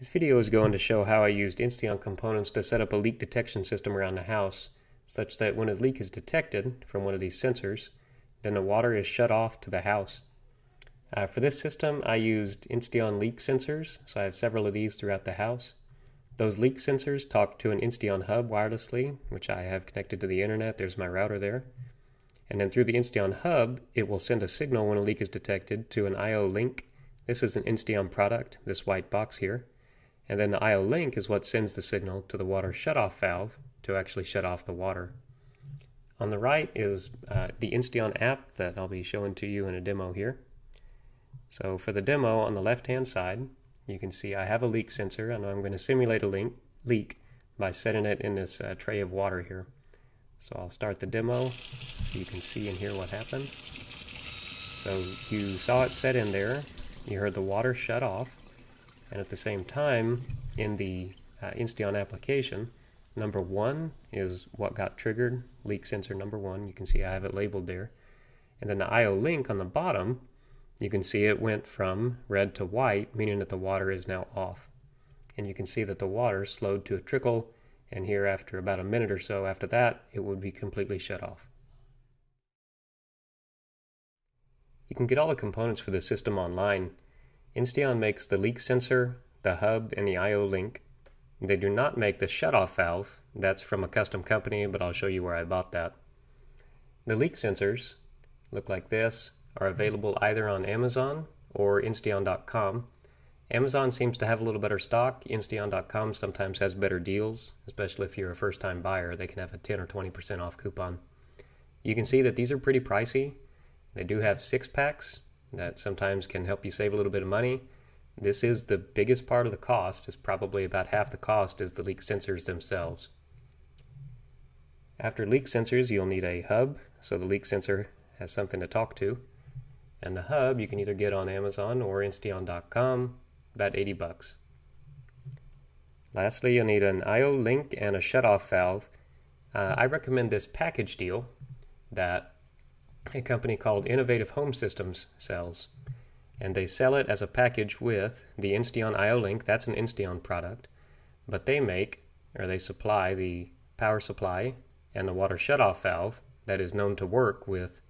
This video is going to show how I used Insteon components to set up a leak detection system around the house, such that when a leak is detected from one of these sensors, then the water is shut off to the house. Uh, for this system, I used Insteon leak sensors, so I have several of these throughout the house. Those leak sensors talk to an Insteon hub wirelessly, which I have connected to the internet. There's my router there. And then through the Insteon hub, it will send a signal when a leak is detected to an IO Linc. This is an Insteon product, this white box here. And then the IO Linc is what sends the signal to the water shutoff valve to actually shut off the water. On the right is uh, the Insteon app that I'll be showing to you in a demo here. So for the demo on the left hand side, you can see I have a leak sensor and I'm going to simulate a link, leak by setting it in this uh, tray of water here. So I'll start the demo so you can see and hear what happened. So you saw it set in there, you heard the water shut off, and at the same time, in the uh, Insteon application, number one is what got triggered, leak sensor number one. You can see I have it labeled there. And then the IO Linc on the bottom, you can see it went from red to white, meaning that the water is now off. And you can see that the water slowed to a trickle, and here after about a minute or so after that, it would be completely shut off. You can get all the components for the system online Insteon makes the leak sensor, the hub, and the I.O. Linc. They do not make the shutoff valve. That's from a custom company, but I'll show you where I bought that. The leak sensors look like this, are available either on Amazon or Insteon.com. Amazon seems to have a little better stock. Insteon.com sometimes has better deals, especially if you're a first time buyer. They can have a 10 or 20% off coupon. You can see that these are pretty pricey. They do have six packs, that sometimes can help you save a little bit of money. This is the biggest part of the cost, is probably about half the cost is the leak sensors themselves. After leak sensors, you'll need a hub, so the leak sensor has something to talk to. And the hub you can either get on Amazon or Insteon.com, about 80 bucks. Lastly, you'll need an I.O. Linc and a shutoff valve. Uh, I recommend this package deal that a company called Innovative Home Systems sells. And they sell it as a package with the Insteon IO-Linc, that's an Insteon product, but they make, or they supply the power supply and the water shutoff valve that is known to work with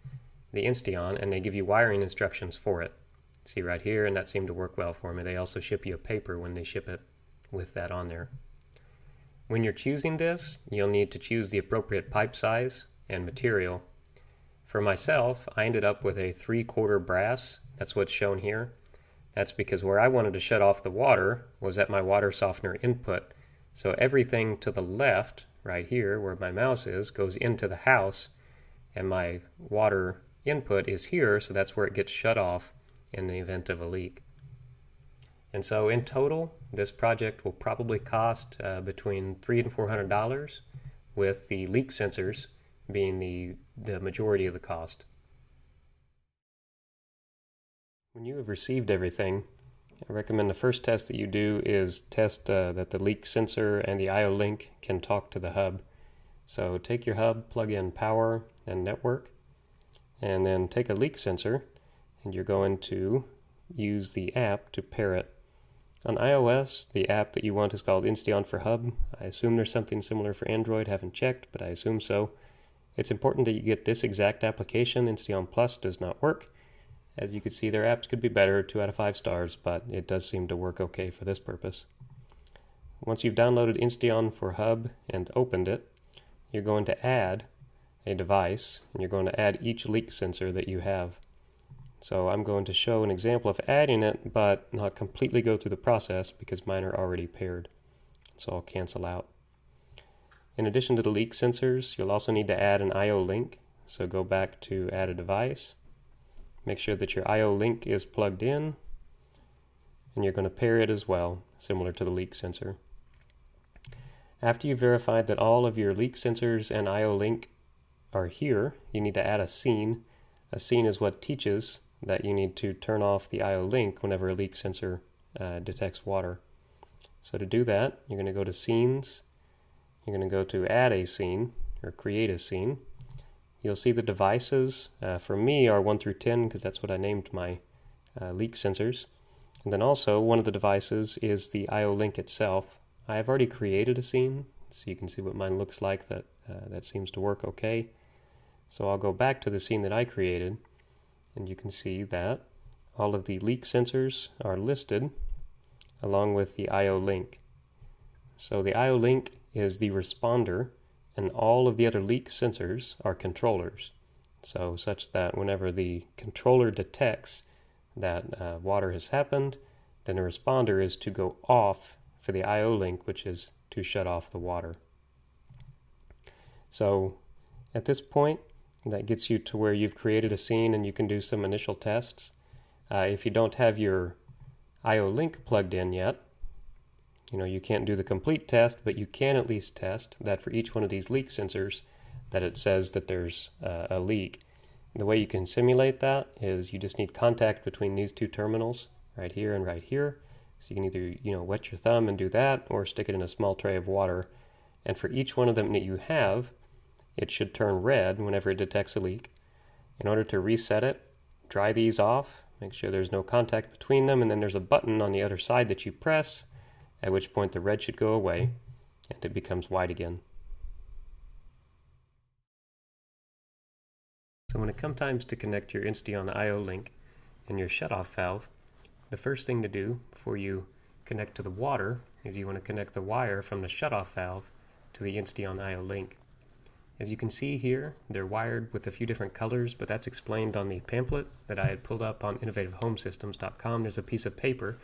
the Insteon, and they give you wiring instructions for it. See right here, and that seemed to work well for me. They also ship you a paper when they ship it with that on there. When you're choosing this, you'll need to choose the appropriate pipe size and material for myself, I ended up with a three quarter brass. That's what's shown here. That's because where I wanted to shut off the water was at my water softener input. So everything to the left, right here where my mouse is, goes into the house and my water input is here, so that's where it gets shut off in the event of a leak. And so in total, this project will probably cost uh, between three and four hundred dollars with the leak sensors being the, the majority of the cost. When you have received everything, I recommend the first test that you do is test uh, that the leak sensor and the IO Linc can talk to the hub. So take your hub, plug in power and network, and then take a leak sensor, and you're going to use the app to pair it. On iOS, the app that you want is called Insteon for Hub. I assume there's something similar for Android, haven't checked, but I assume so. It's important that you get this exact application. Insteon Plus does not work. As you can see, their apps could be better, 2 out of 5 stars, but it does seem to work okay for this purpose. Once you've downloaded Insteon for Hub and opened it, you're going to add a device, and you're going to add each leak sensor that you have. So I'm going to show an example of adding it, but not completely go through the process because mine are already paired. So I'll cancel out. In addition to the leak sensors, you'll also need to add an I.O. Linc. So go back to add a device. Make sure that your I.O. Linc is plugged in. And you're going to pair it as well, similar to the leak sensor. After you've verified that all of your leak sensors and I.O. Linc are here, you need to add a scene. A scene is what teaches that you need to turn off the I.O. Linc whenever a leak sensor uh, detects water. So to do that, you're going to go to Scenes, you're going to go to add a scene or create a scene. You'll see the devices uh, for me are 1 through 10 because that's what I named my uh, leak sensors. And then also, one of the devices is the IO Linc itself. I have already created a scene, so you can see what mine looks like. That, uh, that seems to work okay. So I'll go back to the scene that I created, and you can see that all of the leak sensors are listed along with the IO Linc. So the IO Linc is the responder, and all of the other leak sensors are controllers. So such that whenever the controller detects that uh, water has happened, then the responder is to go off for the IO Linc, which is to shut off the water. So at this point, that gets you to where you've created a scene and you can do some initial tests. Uh, if you don't have your IO Linc plugged in yet, you know, you can't do the complete test, but you can at least test that for each one of these leak sensors that it says that there's uh, a leak. The way you can simulate that is you just need contact between these two terminals right here and right here. So you can either, you know, wet your thumb and do that or stick it in a small tray of water. And for each one of them that you have, it should turn red whenever it detects a leak. In order to reset it, dry these off, make sure there's no contact between them, and then there's a button on the other side that you press, at which point the red should go away and it becomes white again. So when it comes times to connect your Insteon I.O. Linc and your shutoff valve, the first thing to do before you connect to the water is you want to connect the wire from the shutoff valve to the Insteon I.O. Linc. As you can see here, they're wired with a few different colors, but that's explained on the pamphlet that I had pulled up on innovativehomesystems.com. There's a piece of paper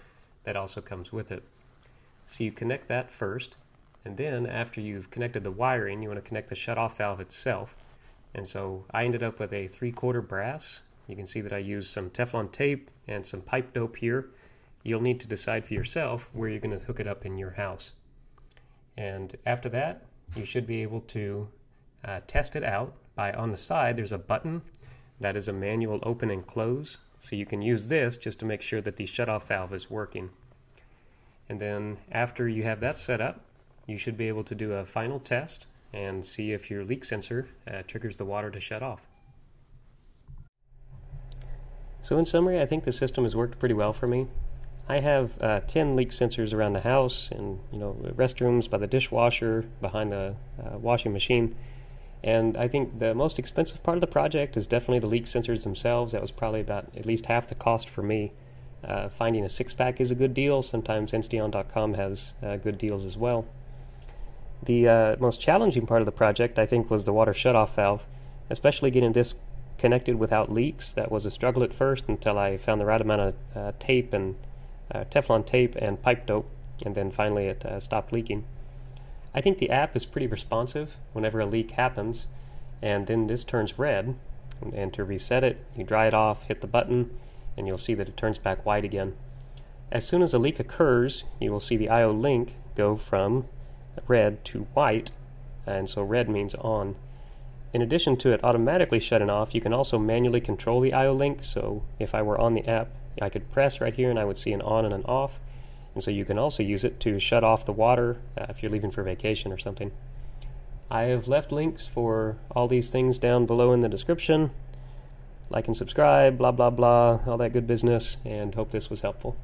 that also comes with it. So you connect that first, and then after you've connected the wiring, you want to connect the shutoff valve itself. And so I ended up with a three quarter brass. You can see that I used some Teflon tape and some pipe dope here. You'll need to decide for yourself where you're going to hook it up in your house. And after that, you should be able to uh, test it out by on the side there's a button that is a manual open and close. So you can use this just to make sure that the shutoff valve is working. And then after you have that set up, you should be able to do a final test and see if your leak sensor uh, triggers the water to shut off. So in summary, I think the system has worked pretty well for me. I have uh, 10 leak sensors around the house and you know restrooms by the dishwasher, behind the uh, washing machine. And I think the most expensive part of the project is definitely the leak sensors themselves. That was probably about at least half the cost for me. Uh, finding a six pack is a good deal. Sometimes Insteon.com has uh, good deals as well. The uh, most challenging part of the project, I think, was the water shutoff valve, especially getting this connected without leaks. That was a struggle at first until I found the right amount of uh, tape and uh, Teflon tape and pipe dope, and then finally it uh, stopped leaking. I think the app is pretty responsive whenever a leak happens, and then this turns red. And, and to reset it, you dry it off, hit the button, and you'll see that it turns back white again. As soon as a leak occurs, you will see the IO Linc go from red to white, and so red means on. In addition to it automatically shutting off, you can also manually control the IO Linc. So if I were on the app, I could press right here and I would see an on and an off. And so you can also use it to shut off the water uh, if you're leaving for vacation or something. I have left links for all these things down below in the description. Like and subscribe, blah, blah, blah, all that good business, and hope this was helpful.